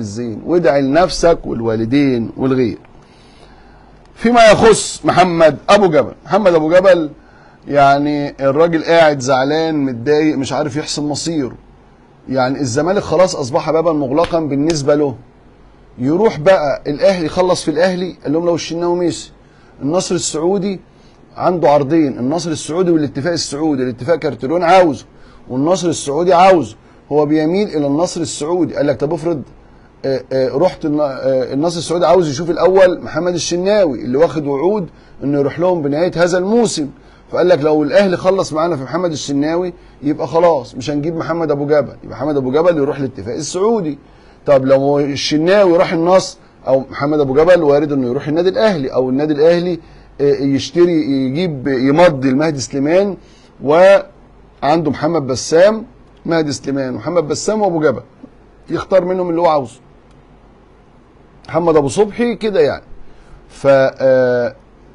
الزين. وادعي لنفسك والوالدين والغير. فيما يخص محمد أبو جبل. محمد أبو جبل يعني الراجل قاعد زعلان متضايق مش عارف يحسم مصيره. يعني الزمالك خلاص أصبح بابا مغلقا بالنسبة له. يروح بقى الأهلي يخلص في الأهلي قال لهم لو الشناوي مشي النصر السعودي عنده عرضين. النصر السعودي والاتفاق السعودي. الاتفاق كارتيرون عاوزه والنصر السعودي عاوزه. هو بيميل إلى النصر السعودي. قال لك طب افرض رحت الن- آه، النصر السعودي عاوز يشوف الأول محمد الشناوي اللي واخد وعود إنه يروح لهم بنهاية هذا الموسم. فقال لك لو الأهلي خلص معانا في محمد الشناوي يبقى خلاص مش هنجيب محمد أبو جبل. يبقى محمد أبو جبل يروح الاتفاق السعودي. طب لو الشناوي راح النصر أو محمد أبو جبل وارد إنه يروح النادي الأهلي أو النادي الأهلي آه، يشتري يجيب يمضي المهدي سليمان وعنده محمد بسام مهدي سليمان ومحمد بسام وأبو جبل. يختار منهم اللي هو عاوزه. محمد أبو صبحي كده يعني. ف آه،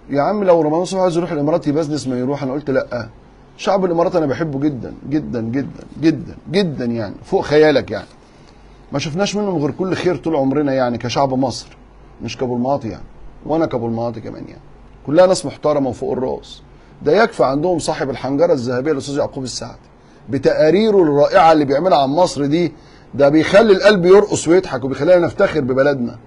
يا عم لو رمضان صبحي عايز يروح الإمارات يبزنس ما يروح. أنا قلت لأ. شعب الإمارات أنا بحبه جدا جدا جدا جدا جدا يعني. فوق خيالك يعني. ما شفناش منهم غير كل خير طول عمرنا يعني كشعب مصر مش كابو الماطي يعني. وأنا كابو الماطي كمان يعني. كلها ناس محترمة وفوق الرأس. ده يكفي عندهم صاحب الحنجرة الذهبية الأستاذ يعقوب السعدي بتقاريره الرائعة اللي بيعملها عن مصر دي ده بيخلي القلب يرقص ويضحك وبيخلينا نفتخر ببلدنا.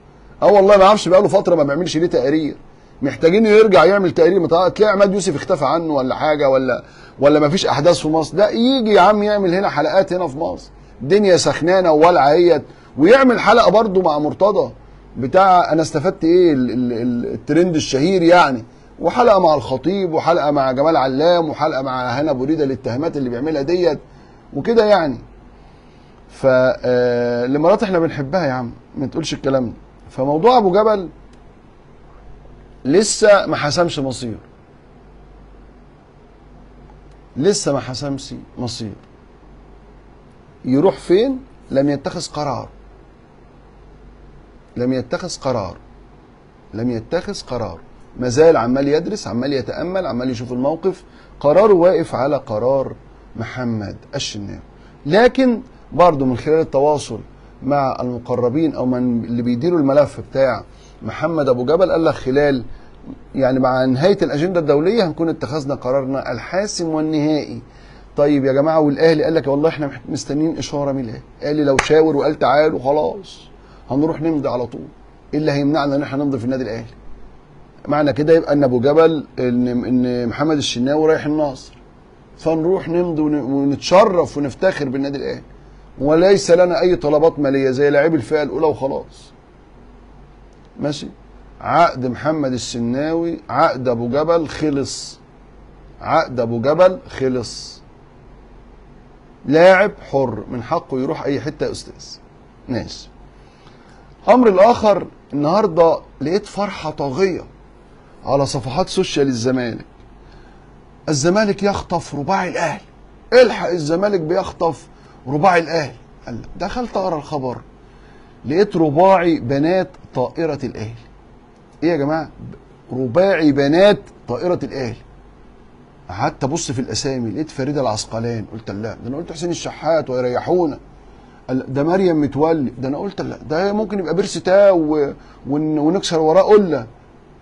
آه والله ما أعرفش بقاله فترة ما بيعملش ليه تقارير محتاجين يرجع يعمل تقرير تلاقي عماد يوسف اختفى عنه ولا حاجة ولا ولا ما فيش أحداث في مصر. لا يجي يا عم يعمل هنا حلقات هنا في مصر. الدنيا سخنانة وولعه هيت ويعمل حلقة برضو مع مرتضى بتاع أنا استفدت إيه؟ ال- ال- ال- الترند الشهير يعني. وحلقة مع الخطيب وحلقة مع جمال علام وحلقة مع هنا بريده الاتهامات اللي بيعملها ديت. وكده يعني. فالامارات إحنا بنحبها يا عم. ما تقولش الكلام ده. فموضوع أبو جبل لسه ما حسمش مصير. لسه ما حسمش مصير. يروح فين؟ لم يتخذ قرار. لم يتخذ قرار. لم يتخذ قرار. ما زال عمال يدرس عمال يتأمل عمال يشوف الموقف. قراره واقف على قرار محمد الشناوي. لكن برضه من خلال التواصل مع المقربين أو من اللي بيديروا الملف بتاع محمد أبو جبل قال لك خلال يعني مع نهاية الأجندة الدولية هنكون اتخذنا قرارنا الحاسم والنهائي. طيب يا جماعة والأهلي قال لك والله إحنا مستنيين إشارة من الأهلي. قال لي لو شاور وقال تعالوا خلاص هنروح نمضي على طول. إيه اللي هيمنعنا إن إحنا نمضي في النادي الأهلي؟ معنى كده يبقى إن أبو جبل إن إن محمد الشناوي رايح النصر. فنروح نمضي ون- ونتشرف ونفتخر بالنادي الأهلي. وليس لنا أي طلبات مالية زي لاعبي الفئة الأولى وخلاص. ماشي؟ عقد محمد الشناوي عقد أبو جبل خلص. عقد أبو جبل خلص. لاعب حر من حقه يروح أي حتة يا أستاذ. ماشي. أمر الآخر النهارده لقيت فرحة طاغية على صفحات سوشيال الزمالك. الزمالك يخطف رباعي الأهلي. الحق الزمالك بيخطف رباعي الاهلي قال دخلت أقرأ الخبر لقيت رباعي بنات طائرة الاهلي إيه يا جماعة؟ رباعي بنات طائرة الاهلي قعدت أبص في الأسامي لقيت فريدة العسقلان. قلت لا ده أنا قلت حسين الشحات ويريحونا. ده مريم متولي. ده أنا قلت لا ده ممكن يبقى بيرسي تاو ونكسر وراه قلة.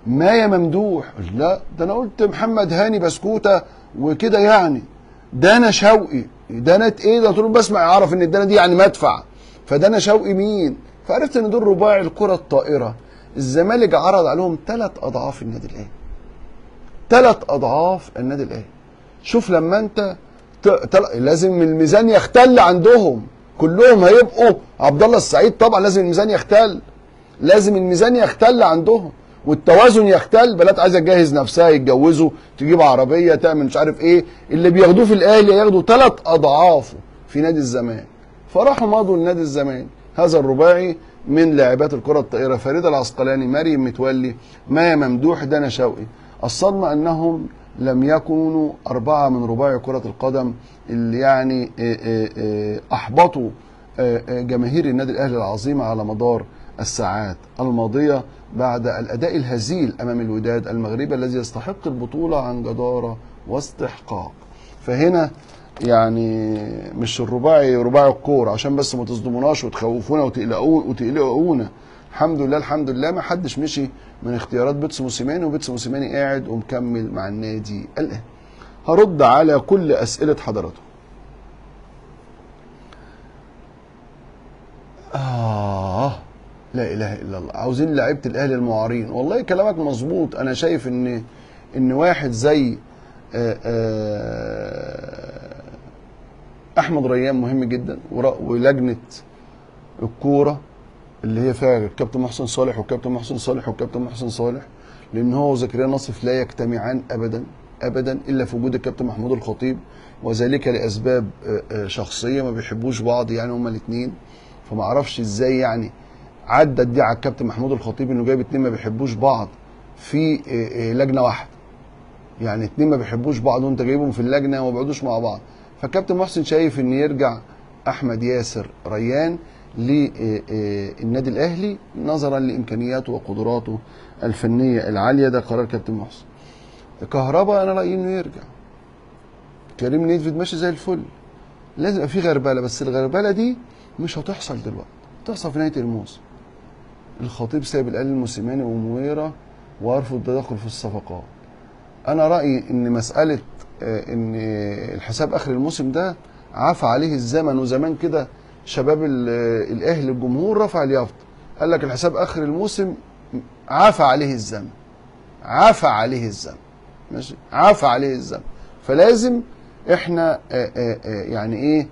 مايا ممدوح؟ قلت لا ده أنا قلت محمد هاني بسكوتة وكده يعني. دانا شوقي. دانا إيه؟ ده طول بسمع اعرف إن الدانا دي يعني مدفع. فدانا شوقي مين؟ فعرفت إن دول رباعي الكرة الطائرة. الزمالك عرض عليهم ثلاث أضعاف النادي الاهلي ثلاث أضعاف النادي الاهلي شوف لما أنت. تل... لازم الميزان يختل عندهم. كلهم هيبقوا. عبد الله السعيد طبعا لازم الميزان يختل. لازم الميزان يختل عندهم. والتوازن يختل بلاد عايزة تجهز نفسها يتجوزوا تجيب عربية تعمل مش عارف إيه. اللي بياخدوه في الاهلي ياخدوا ثلاث اضعافه في نادي الزمان. فراحوا مضوا لنادي الزمان. هذا الرباعي من لاعبات الكرة الطائرة فريده العسقلاني مريم متولي مايا ممدوح دانا شوقي. الصدمة أنهم لم يكونوا أربعة من رباعي كرة القدم اللي يعني آه، آه، آه، أحبطوا جماهير النادي الأهلي العظيمة على مدار الساعات الماضية بعد الأداء الهزيل أمام الوداد المغربي الذي يستحق البطولة عن جدارة واستحقاق. فهنا يعني مش الرباعي رباعي الكورة عشان بس ما تصدموناش وتخوفونا وتقلقونا. الحمد لله الحمد لله ما حدش مشي من اختيارات بيتس موسيماني وبيتس موسيماني قاعد ومكمل مع النادي الآن. هرد على كل أسئلة حضراتكم. آه. لا إله إلا الله. عاوزين لعيبة الأهلي المعارين. والله كلامك مظبوط. أنا شايف إن إن واحد زي آه، آه، أحمد ريان مهم جدا ولجنة الكورة اللي هي فيها الكابتن محسن صالح والكابتن محسن صالح والكابتن محسن صالح لأن هو وزكريا ناصف لا يجتمعان أبدا أبدا إلا في وجود الكابتن محمود الخطيب وذلك لأسباب آه، شخصية ما بيحبوش بعض يعني هما الاتنين. فما أعرفش إزاي يعني عدت دي على الكابتن محمود الخطيب إنه جايب اتنين ما بيحبوش بعض في آه، آه، لجنة واحدة. يعني اتنين ما بيحبوش بعض وانت جايبهم في اللجنة وما بيقعدوش مع بعض. فالكابتن محسن شايف إن يرجع أحمد ياسر ريان للنادي الأهلي نظرا لإمكانياته وقدراته الفنية العالية. ده قرار كابتن محسن. كهربا أنا رأيي إنه يرجع. كريم نيدفيد ماشي زي الفل. لازم يبقى في غربلة بس الغربلة دي مش هتحصل دلوقتي. هتحصل في نهاية الموسم. الخطيب سايب الأهلي الموسيماني ومويرة وأرفض التدخل في الصفقات أنا رأيي إن مسألة آه، إن الحساب آخر الموسم ده عفى عليه الزمن وزمان كده شباب آه، الأهلي الجمهور رفع اليافطة. قال لك الحساب آخر الموسم عفى عليه الزمن. عفى عليه الزمن. ماشي؟ عفى عليه الزمن. فلازم إحنا آه، يعني إيه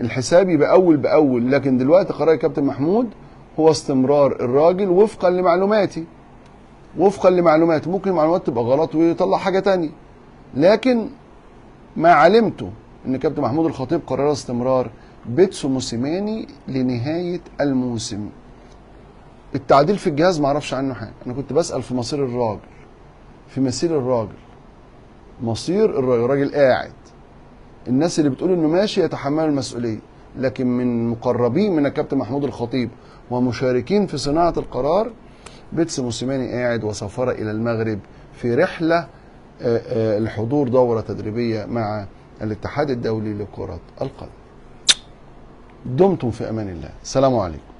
الحساب يبقى أول بأول. لكن دلوقتي قرار الكابتن محمود هو استمرار الراجل وفقا لمعلوماتي. وفقا لمعلوماتي. ممكن المعلومات تبقى غلط ويطلع حاجة تانية. لكن ما علمته إن كابتن محمود الخطيب قرر استمرار بيتسو موسيماني لنهاية الموسم. التعديل في الجهاز ما أعرفش عنه حاجة. أنا كنت بسأل في مصير الراجل. في مسير الراجل. مصير الراجل. الراجل قاعد. الناس اللي بتقول إنه ماشي يتحملوا المسؤولية. لكن من مقربين من الكابتن محمود الخطيب ومشاركين في صناعة القرار بيتس موسيماني قاعد وسافر إلى المغرب في رحلة آه، آه، لحضور دورة تدريبية مع الاتحاد الدولي لكرة القدم. دمتم في أمان الله. السلام عليكم.